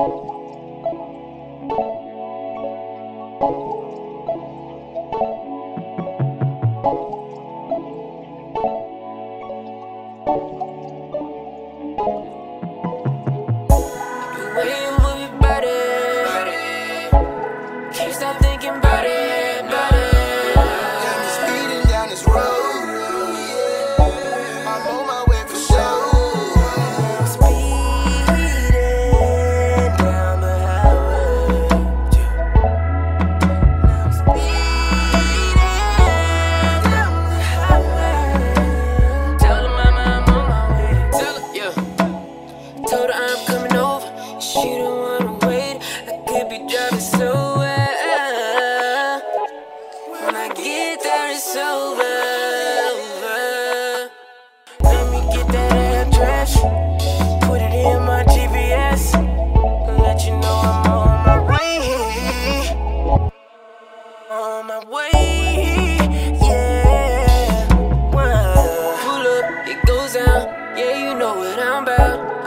Thank you.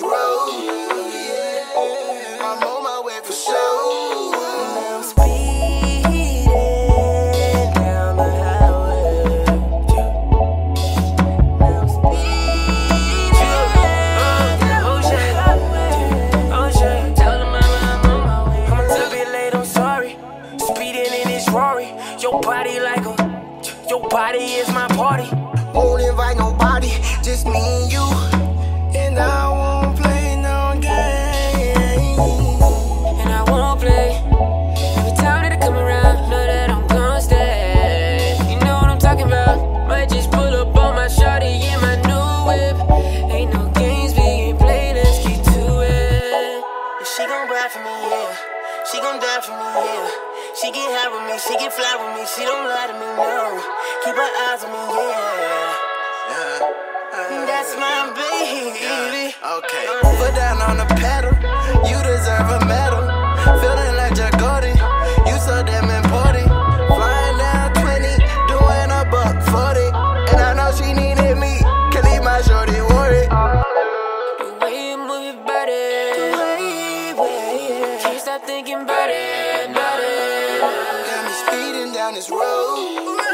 I'm on my way for sure. I'm speeding down the highway. I'm speeding down the highway. Oh tell them I'm on my way. I'm a little bit late, I'm sorry. Speeding in this Rari. Your body like a, your body is my party. Won't invite nobody, just me and you. And I for me, yeah. She gon' die for me, yeah. She get high with me, she get fly with me, she don't lie to me, no. Keep her eyes on me, yeah. yeah. That's my baby. Yeah. Okay. Uh-huh. Over down on the pedal, you deserve a medal. down this road.